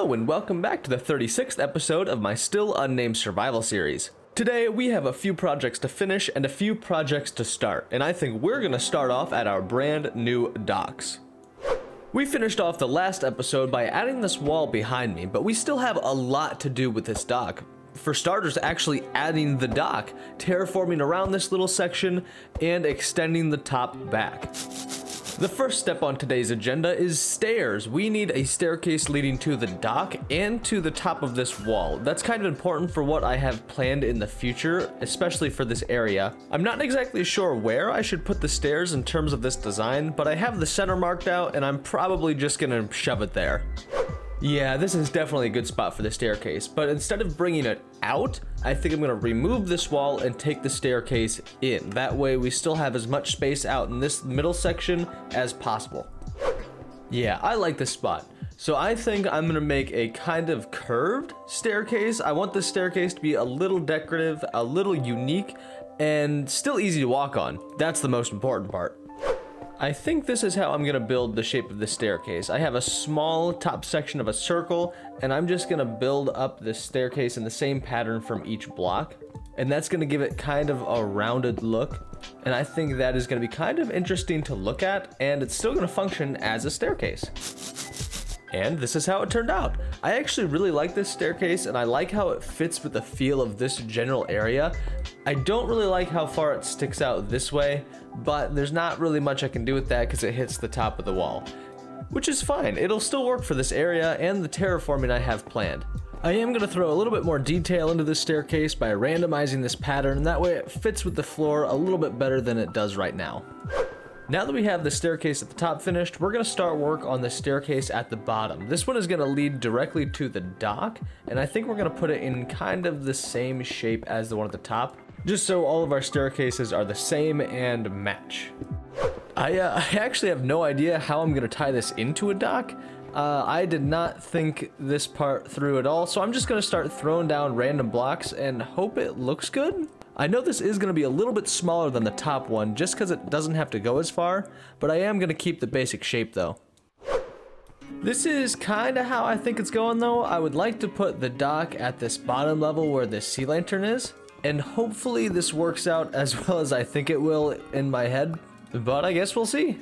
Hello and welcome back to the 36th episode of my still unnamed survival series. Today we have a few projects to finish and a few projects to start, and I think we're gonna start off at our brand new docks. We finished off the last episode by adding this wall behind me, but we still have a lot to do with this dock. For starters, actually adding the dock, terraforming around this little section, and extending the top back. The first step on today's agenda is stairs. We need a staircase leading to the dock and to the top of this wall. That's kind of important for what I have planned in the future, especially for this area. I'm not exactly sure where I should put the stairs in terms of this design, but I have the center marked out and I'm probably just gonna shove it there. Yeah, this is definitely a good spot for the staircase, but instead of bringing it out, I think I'm going to remove this wall and take the staircase in. That way we still have as much space out in this middle section as possible. Yeah, I like this spot. So I think I'm to make a kind of curved staircase. I want the staircase to be a little decorative, a little unique, and still easy to walk on. That's the most important part. I think this is how I'm gonna build the shape of the staircase. I have a small top section of a circle, and I'm just gonna build up the staircase in the same pattern from each block. And that's gonna give it kind of a rounded look. And I think that is gonna be kind of interesting to look at, and it's still gonna function as a staircase. And this is how it turned out. I actually really like this staircase and I like how it fits with the feel of this general area. I don't really like how far it sticks out this way, but there's not really much I can do with that because it hits the top of the wall. Which is fine, it'll still work for this area and the terraforming I have planned. I am going to throw a little bit more detail into this staircase by randomizing this pattern, and that way it fits with the floor a little bit better than it does right now. Now that we have the staircase at the top finished, we're going to start work on the staircase at the bottom. This one is going to lead directly to the dock, and I think we're going to put it in kind of the same shape as the one at the top, just so all of our staircases are the same and match. I, uh, I actually have no idea how I'm going to tie this into a dock. Uh, I did not think this part through at all, so I'm just going to start throwing down random blocks and hope it looks good. I know this is going to be a little bit smaller than the top one just because it doesn't have to go as far, but I am going to keep the basic shape though. This is kind of how I think it's going though. I would like to put the dock at this bottom level where the sea lantern is, and hopefully this works out as well as I think it will in my head, but I guess we'll see.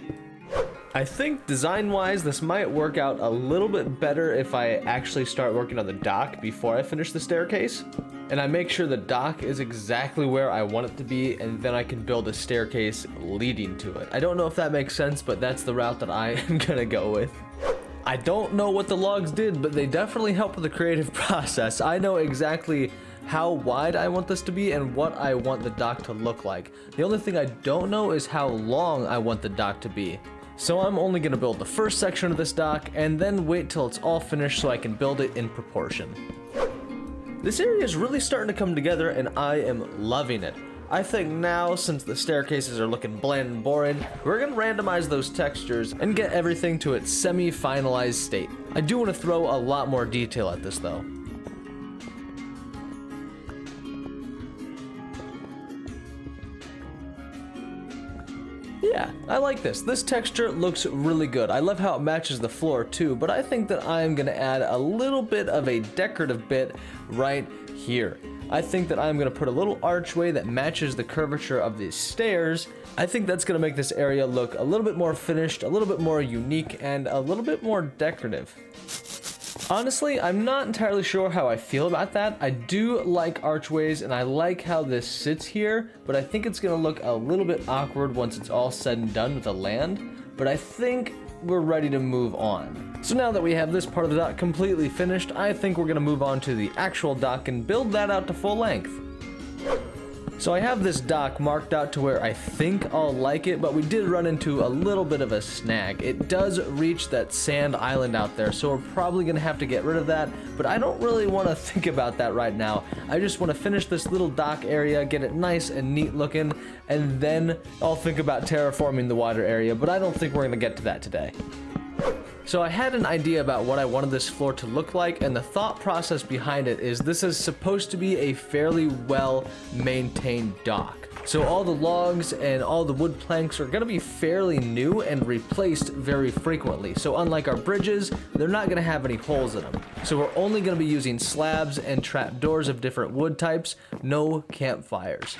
I think design-wise, this might work out a little bit better if I actually start working on the dock before I finish the staircase. And I make sure the dock is exactly where I want it to be, and then I can build a staircase leading to it. I don't know if that makes sense, but that's the route that I am gonna go with. I don't know what the logs did, but they definitely help with the creative process. I know exactly how wide I want this to be and what I want the dock to look like. The only thing I don't know is how long I want the dock to be. So I'm only going to build the first section of this dock and then wait till it's all finished so I can build it in proportion. This area is really starting to come together and I am loving it. I think now, since the staircases are looking bland and boring, we're to randomize those textures and get everything to its semi-finalized state. I do want to throw a lot more detail at this though. Yeah, I like this. This texture looks really good. I love how it matches the floor too, but I think that I'm gonna add a little bit of a decorative bit right here. I think that I'm gonna put a little archway that matches the curvature of these stairs. I think that's gonna make this area look a little bit more finished, a little bit more unique, and a little bit more decorative. Honestly, I'm not entirely sure how I feel about that. I do like archways and I like how this sits here, but I think it's gonna look a little bit awkward once it's all said and done with the land. But I think we're ready to move on. So now that we have this part of the dock completely finished, I think we're gonna move on to the actual dock and build that out to full length. So I have this dock marked out to where I think I'll like it, but we did run into a little bit of a snag. It does reach that sand island out there, so we're probably gonna have to get rid of that, but I don't really wanna think about that right now. I just wanna finish this little dock area, get it nice and neat looking, and then I'll think about terraforming the water area, but I don't think we're gonna get to that today. So I had an idea about what I wanted this floor to look like and the thought process behind it is this is supposed to be a fairly well maintained dock. So all the logs and all the wood planks are going to be fairly new and replaced very frequently. So unlike our bridges, they're not going to have any holes in them. So we're only going to be using slabs and trap doors of different wood types, no campfires.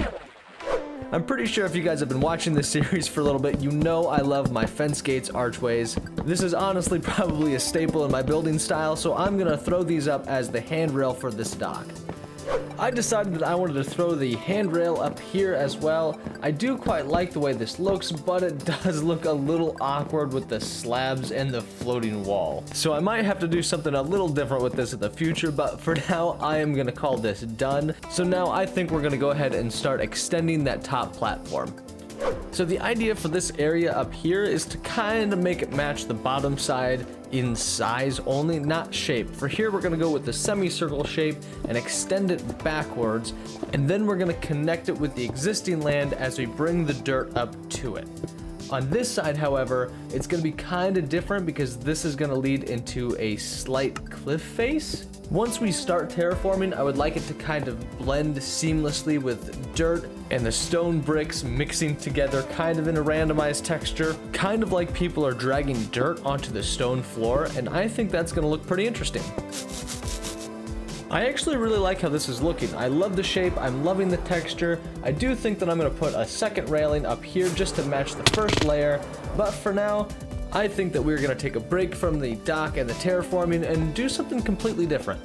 I'm pretty sure if you guys have been watching this series for a little bit, you know I love my fence gates archways. This is honestly probably a staple in my building style, so I'm gonna throw these up as the handrail for this dock. I decided that I wanted to throw the handrail up here as well. I do quite like the way this looks, but it does look a little awkward with the slabs and the floating wall. So I might have to do something a little different with this in the future, but for now, I am gonna call this done. So now I think we're gonna go ahead and start extending that top platform. So the idea for this area up here is to kind of make it match the bottom side in size only, not shape. For here, we're gonna go with the semicircle shape and extend it backwards, and then we're gonna connect it with the existing land as we bring the dirt up to it. On this side, however, it's gonna be kind of different because this is gonna lead into a slight cliff face. Once we start terraforming, I would like it to kind of blend seamlessly with dirt and the stone bricks mixing together kind of in a randomized texture, kind of like people are dragging dirt onto the stone floor, and I think that's gonna look pretty interesting. I actually really like how this is looking. I love the shape, I'm loving the texture. I do think that I'm gonna put a second railing up here just to match the first layer, but for now, I think that we're gonna take a break from the dock and the terraforming and do something completely different.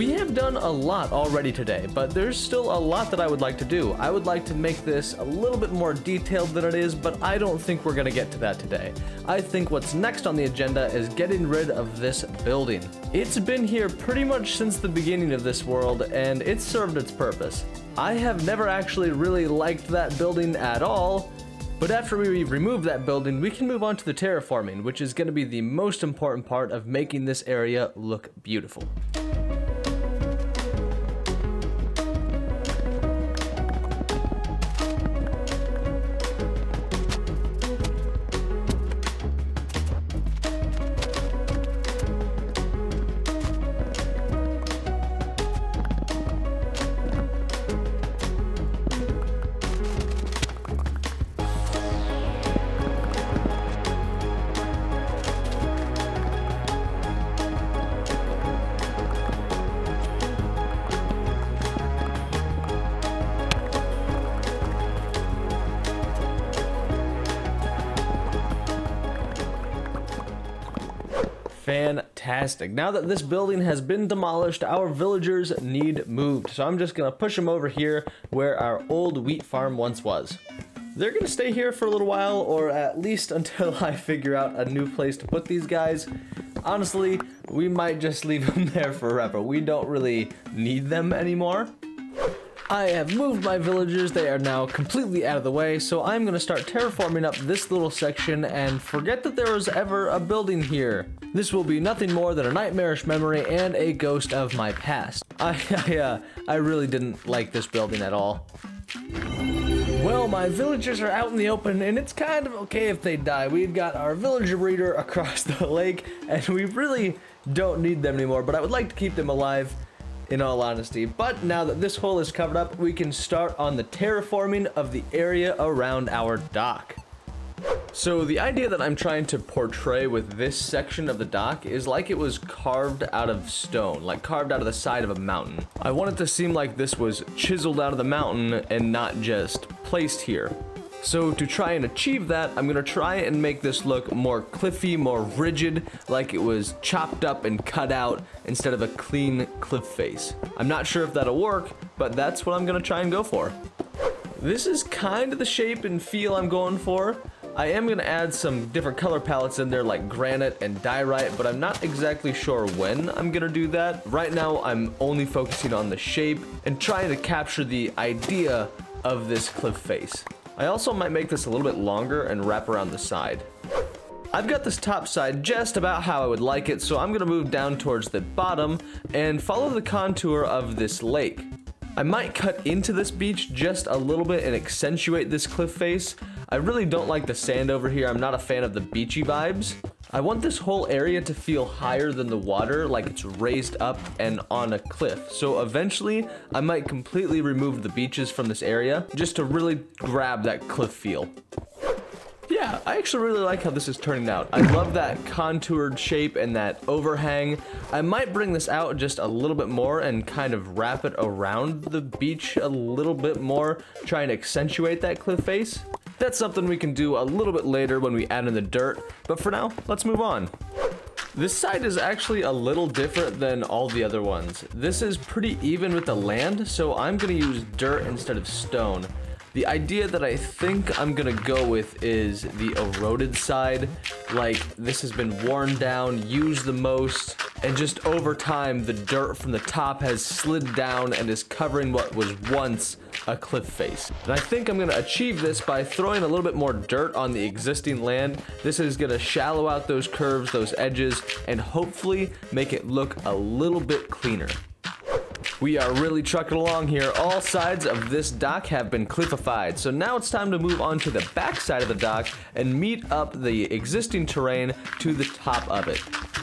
We have done a lot already today, but there's still a lot that I would like to do. I would like to make this a little bit more detailed than it is, but I don't think we're gonna get to that today. I think what's next on the agenda is getting rid of this building. It's been here pretty much since the beginning of this world, and it's served its purpose. I have never actually really liked that building at all, but after we remove that building, we can move on to the terraforming, which is going to be the most important part of making this area look beautiful. Fantastic. Now that this building has been demolished, our villagers need moved. So I'm just going to push them over here where our old wheat farm once was. They're going to stay here for a little while, or at least until I figure out a new place to put these guys. Honestly, we might just leave them there forever. We don't really need them anymore. I have moved my villagers, they are now completely out of the way, so I'm gonna start terraforming up this little section and forget that there was ever a building here. This will be nothing more than a nightmarish memory and a ghost of my past. I, I, uh, I really didn't like this building at all. Well, my villagers are out in the open, and it's kind of okay if they die. We've got our villager breeder across the lake, and we really don't need them anymore, but I would like to keep them alive in all honesty. But now that this hole is covered up, we can start on the terraforming of the area around our dock. So the idea that I'm trying to portray with this section of the dock is like it was carved out of stone, like carved out of the side of a mountain. I want it to seem like this was chiseled out of the mountain and not just placed here. So to try and achieve that, I'm gonna try and make this look more cliffy, more rigid, like it was chopped up and cut out instead of a clean cliff face. I'm not sure if that'll work, but that's what I'm gonna try and go for. This is kind of the shape and feel I'm going for. I am to add some different color palettes in there like granite and diorite, but I'm not exactly sure when I'm to do that. Right now, I'm only focusing on the shape and trying to capture the idea of this cliff face. I also might make this a little bit longer and wrap around the side. I've got this top side just about how I would like it, so I'm gonna move down towards the bottom and follow the contour of this lake. I might cut into this beach just a little bit and accentuate this cliff face. I really don't like the sand over here. I'm not a fan of the beachy vibes. I want this whole area to feel higher than the water, like it's raised up and on a cliff. So eventually, I might completely remove the beaches from this area, just to really grab that cliff feel. Yeah, I actually really like how this is turning out. I love that contoured shape and that overhang. I might bring this out just a little bit more and kind of wrap it around the beach a little bit more, try and accentuate that cliff face. That's something we can do a little bit later when we add in the dirt, but for now, let's move on. This side is actually a little different than all the other ones. This is pretty even with the land, so I'm gonna use dirt instead of stone. The idea that I think I'm gonna go with is the eroded side. Like, this has been worn down, used the most, and just over time, the dirt from the top has slid down and is covering what was once a cliff face. And I think I'm gonna achieve this by throwing a little bit more dirt on the existing land. This is gonna shallow out those curves, those edges, and hopefully make it look a little bit cleaner. We are really trucking along here. All sides of this dock have been cliffified, so now it's time to move on to the back side of the dock and meet up the existing terrain to the top of it.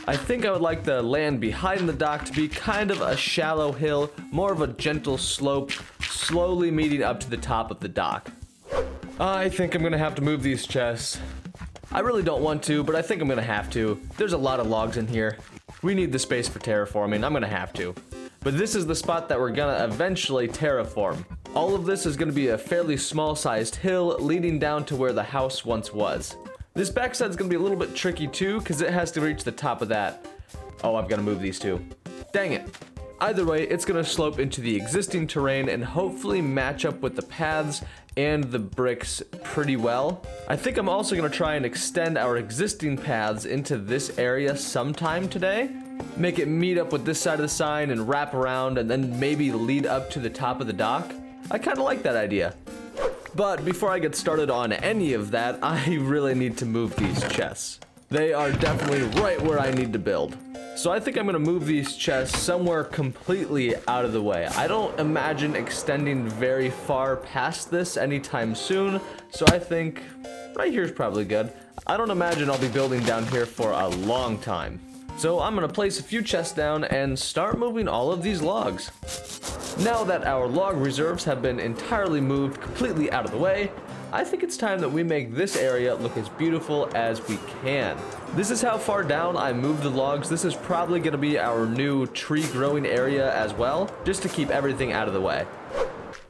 I think I would like the land behind the dock to be kind of a shallow hill, more of a gentle slope, slowly meeting up to the top of the dock. I think I'm gonna have to move these chests. I really don't want to, but I think I'm gonna have to. There's a lot of logs in here. We need the space for terraforming, I'm gonna have to. But this is the spot that we're gonna eventually terraform. All of this is gonna be a fairly small sized hill leading down to where the house once was. This backside is gonna be a little bit tricky too, because it has to reach the top of that. Oh, I've gotta move these two. Dang it. Either way, it's gonna slope into the existing terrain and hopefully match up with the paths and the bricks pretty well. I think I'm also gonna try and extend our existing paths into this area sometime today make it meet up with this side of the sign and wrap around and then maybe lead up to the top of the dock. I kind of like that idea. But before I get started on any of that, I really need to move these chests. They are definitely right where I need to build. So I think I'm gonna move these chests somewhere completely out of the way. I don't imagine extending very far past this anytime soon, so I think right here is probably good. I don't imagine I'll be building down here for a long time. So I'm gonna place a few chests down and start moving all of these logs. Now that our log reserves have been entirely moved completely out of the way, I think it's time that we make this area look as beautiful as we can. This is how far down I moved the logs. This is probably to be our new tree growing area as well, just to keep everything out of the way.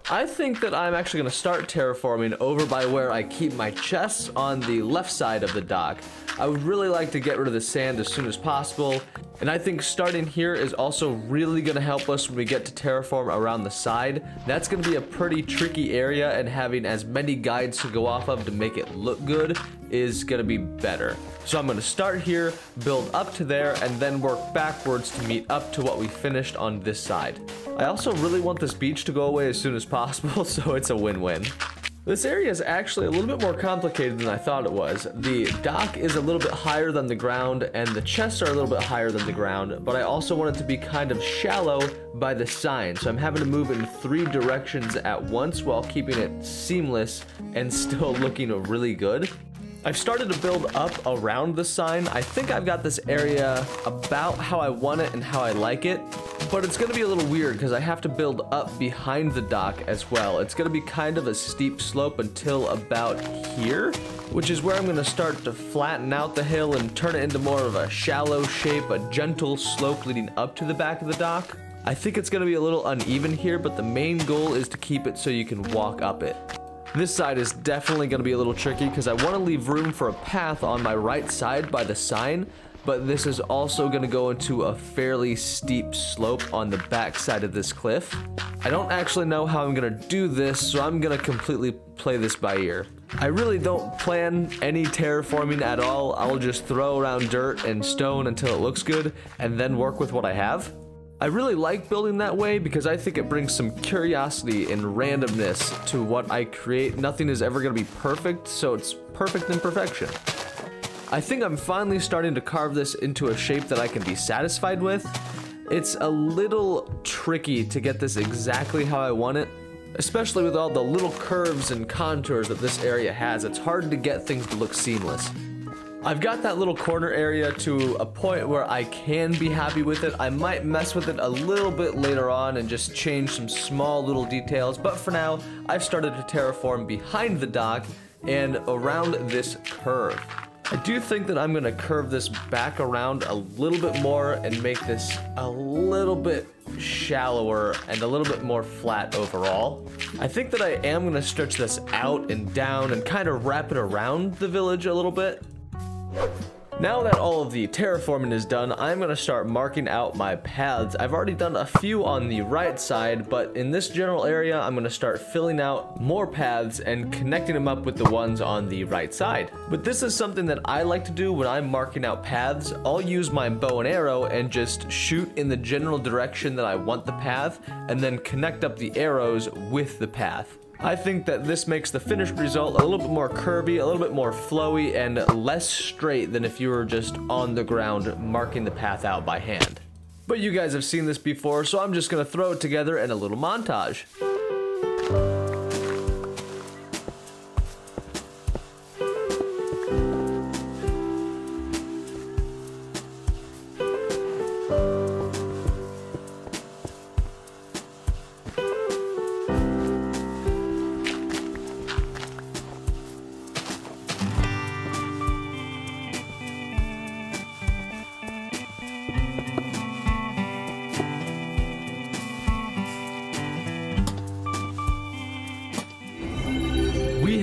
I think that I'm actually going to start terraforming over by where I keep my chests on the left side of the dock. I would really like to get rid of the sand as soon as possible, and I think starting here is also really going to help us when we get to terraform around the side. That's going to be a pretty tricky area, and having as many guides to go off of to make it look good is going to be better. So I'm going to start here, build up to there, and then work backwards to meet up to what we finished on this side. I also really want this beach to go away as soon as possible, so it's a win-win. This area is actually a little bit more complicated than I thought it was. The dock is a little bit higher than the ground and the chests are a little bit higher than the ground, but I also want it to be kind of shallow by the sign. So I'm having to move in three directions at once while keeping it seamless and still looking really good. I've started to build up around the sign. I think I've got this area about how I want it and how I like it, but it's gonna be a little weird because I have to build up behind the dock as well. It's gonna be kind of a steep slope until about here, which is where I'm gonna start to flatten out the hill and turn it into more of a shallow shape, a gentle slope leading up to the back of the dock. I think it's gonna be a little uneven here, but the main goal is to keep it so you can walk up it. This side is definitely going to be a little tricky because I want to leave room for a path on my right side by the sign, but this is also to go into a fairly steep slope on the back side of this cliff. I don't actually know how I'm to do this, so I'm to completely play this by ear. I really don't plan any terraforming at all. I'll just throw around dirt and stone until it looks good and then work with what I have. I really like building that way because I think it brings some curiosity and randomness to what I create. Nothing is ever going to be perfect, so it's perfect in perfection. I think I'm finally starting to carve this into a shape that I can be satisfied with. It's a little tricky to get this exactly how I want it, Especially with all the little curves and contours that this area has, it's hard to get things to look seamless. I've got that little corner area to a point where I can be happy with it. I might mess with it a little bit later on and just change some small little details, but for now, I've started to terraform behind the dock and around this curve. I do think that I'm gonna curve this back around a little bit more and make this a little bit shallower and a little bit more flat overall. I think that I am gonna stretch this out and down and kind of wrap it around the village a little bit. Now that all of the terraforming is done, I'm going to start marking out my paths. I've already done a few on the right side, but in this general area, I'm going to start filling out more paths and connecting them up with the ones on the right side. But this is something that I like to do when I'm marking out paths. I'll use my bow and arrow and just shoot in the general direction that I want the path, and then connect up the arrows with the path. I think that this makes the finished result a little bit more curvy, a little bit more flowy, and less straight than if you were just on the ground marking the path out by hand. But you guys have seen this before, so I'm just gonna throw it together in a little montage.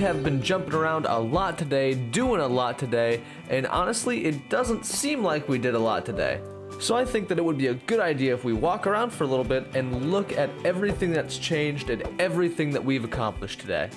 Have been jumping around a lot today, doing a lot today, and honestly, it doesn't seem like we did a lot today. So I think that it would be a good idea if we walk around for a little bit and look at everything that's changed and everything that we've accomplished today.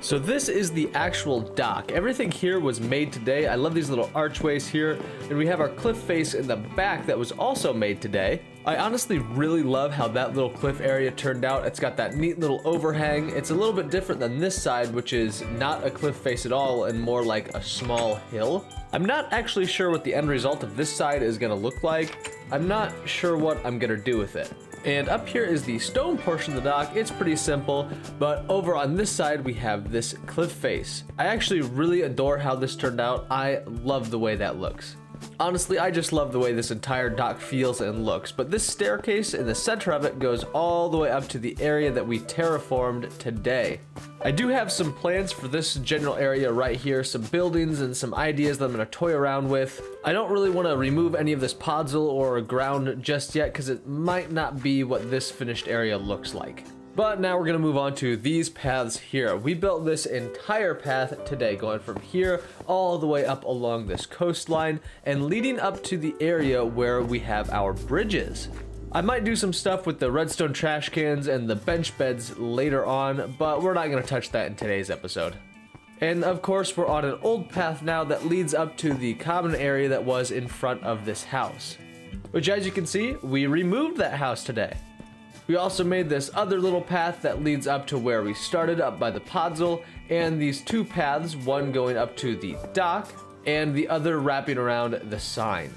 So this is the actual dock. Everything here was made today. I love these little archways here. And we have our cliff face in the back that was also made today. I honestly really love how that little cliff area turned out. It's got that neat little overhang. It's a little bit different than this side, which is not a cliff face at all and more like a small hill. I'm not actually sure what the end result of this side is gonna look like. I'm not sure what I'm gonna do with it. And up here is the stone portion of the dock. It's pretty simple, but over on this side we have this cliff face. I actually really adore how this turned out. I love the way that looks. Honestly, I just love the way this entire dock feels and looks, but this staircase in the center of it goes all the way up to the area that we terraformed today. I do have some plans for this general area right here, some buildings and some ideas that I'm going to toy around with. I don't really want to remove any of this podzol or ground just yet because it might not be what this finished area looks like. But now we're gonna move on to these paths here. We built this entire path today, going from here all the way up along this coastline and leading up to the area where we have our bridges. I might do some stuff with the redstone trash cans and the bench beds later on, but we're not gonna touch that in today's episode. And of course, we're on an old path now that leads up to the common area that was in front of this house. Which as you can see, we removed that house today. We also made this other little path that leads up to where we started up by the podzol, and these two paths, one going up to the dock, and the other wrapping around the sign.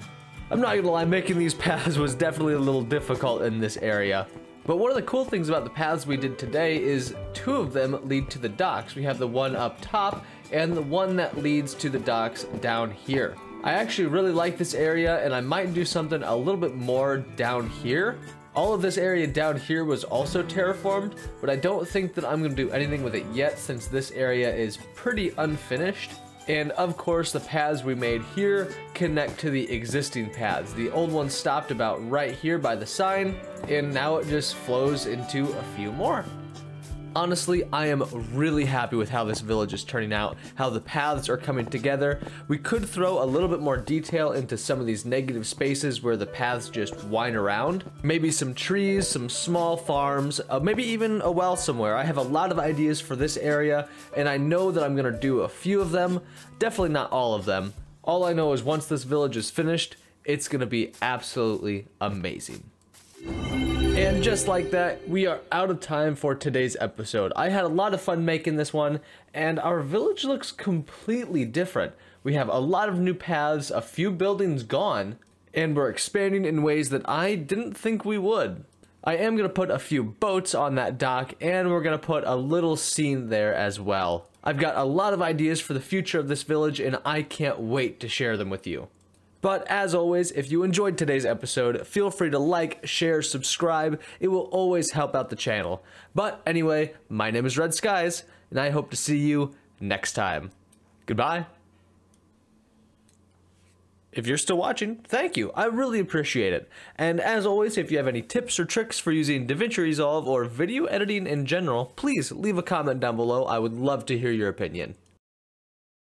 I'm not gonna lie, making these paths was definitely a little difficult in this area. But one of the cool things about the paths we did today is two of them lead to the docks. We have the one up top and the one that leads to the docks down here. I actually really like this area and I might do something a little bit more down here all of this area down here was also terraformed, but I don't think that I'm going to do anything with it yet since this area is pretty unfinished. And of course, the paths we made here connect to the existing paths. The old one stopped about right here by the sign, and now it just flows into a few more. Honestly, I am really happy with how this village is turning out, how the paths are coming together. We could throw a little bit more detail into some of these negative spaces where the paths just wind around. Maybe some trees, some small farms, uh, maybe even a well somewhere. I have a lot of ideas for this area, and I know that I'm gonna do a few of them, definitely not all of them. All I know is once this village is finished, it's gonna be absolutely amazing. And just like that, we are out of time for today's episode. I had a lot of fun making this one, and our village looks completely different. We have a lot of new paths, a few buildings gone, and we're expanding in ways that I didn't think we would. I am going to put a few boats on that dock, and we're going to put a little scene there as well. I've got a lot of ideas for the future of this village, and I can't wait to share them with you. But as always, if you enjoyed today's episode, feel free to like, share, subscribe. It will always help out the channel. But anyway, my name is Red Skies, and I hope to see you next time. Goodbye. If you're still watching, thank you. I really appreciate it. And as always, if you have any tips or tricks for using DaVinci Resolve or video editing in general, please leave a comment down below. I would love to hear your opinion.